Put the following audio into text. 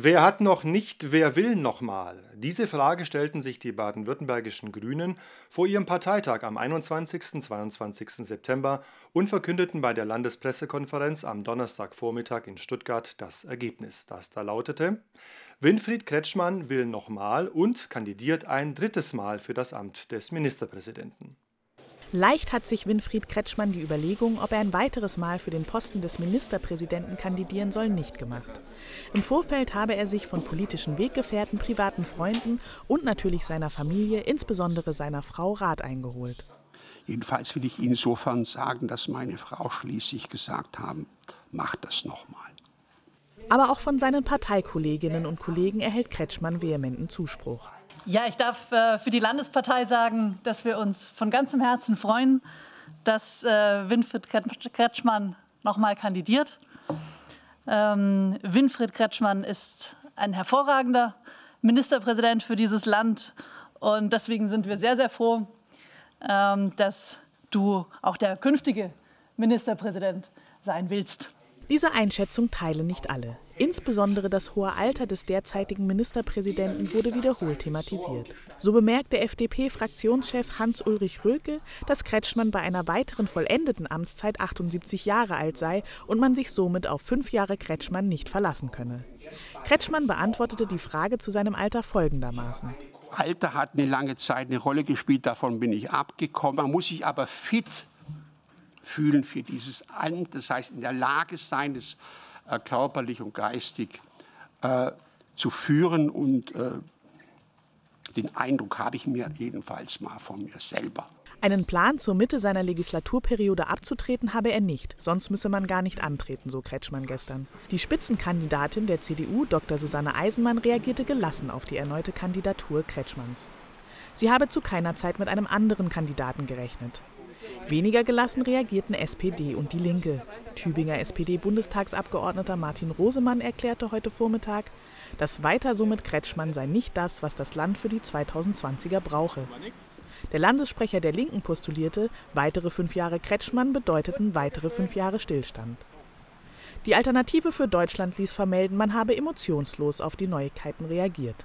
Wer hat noch nicht, wer will noch mal? Diese Frage stellten sich die baden-württembergischen Grünen vor ihrem Parteitag am 21. 22. September und verkündeten bei der Landespressekonferenz am Donnerstagvormittag in Stuttgart das Ergebnis, das da lautete: Winfried Kretschmann will noch mal und kandidiert ein drittes Mal für das Amt des Ministerpräsidenten. Leicht hat sich Winfried Kretschmann die Überlegung, ob er ein weiteres Mal für den Posten des Ministerpräsidenten kandidieren soll, nicht gemacht. Im Vorfeld habe er sich von politischen Weggefährten, privaten Freunden und natürlich seiner Familie, insbesondere seiner Frau, Rat eingeholt. Jedenfalls will ich insofern sagen, dass meine Frau schließlich gesagt haben, mach das nochmal. Aber auch von seinen Parteikolleginnen und Kollegen erhält Kretschmann vehementen Zuspruch. Ja, ich darf äh, für die Landespartei sagen, dass wir uns von ganzem Herzen freuen, dass äh, Winfried Kretschmann nochmal kandidiert. Ähm, Winfried Kretschmann ist ein hervorragender Ministerpräsident für dieses Land und deswegen sind wir sehr, sehr froh, ähm, dass du auch der künftige Ministerpräsident sein willst. Diese Einschätzung teilen nicht alle. Insbesondere das hohe Alter des derzeitigen Ministerpräsidenten wurde wiederholt thematisiert. So bemerkte FDP-Fraktionschef Hans-Ulrich Röke, dass Kretschmann bei einer weiteren vollendeten Amtszeit 78 Jahre alt sei und man sich somit auf fünf Jahre Kretschmann nicht verlassen könne. Kretschmann beantwortete die Frage zu seinem Alter folgendermaßen. Alter hat eine lange Zeit eine Rolle gespielt, davon bin ich abgekommen. Man muss sich aber fit fühlen für dieses Amt, das heißt in der Lage sein, es körperlich und geistig äh, zu führen. Und äh, den Eindruck habe ich mir jedenfalls mal von mir selber. Einen Plan, zur Mitte seiner Legislaturperiode abzutreten, habe er nicht. Sonst müsse man gar nicht antreten, so Kretschmann gestern. Die Spitzenkandidatin der CDU, Dr. Susanne Eisenmann, reagierte gelassen auf die erneute Kandidatur Kretschmanns. Sie habe zu keiner Zeit mit einem anderen Kandidaten gerechnet. Weniger gelassen reagierten SPD und Die Linke. Tübinger SPD-Bundestagsabgeordneter Martin Rosemann erklärte heute Vormittag, das Weiter so mit Kretschmann sei nicht das, was das Land für die 2020er brauche. Der Landessprecher der Linken postulierte, weitere fünf Jahre Kretschmann bedeuteten weitere fünf Jahre Stillstand. Die Alternative für Deutschland ließ vermelden, man habe emotionslos auf die Neuigkeiten reagiert.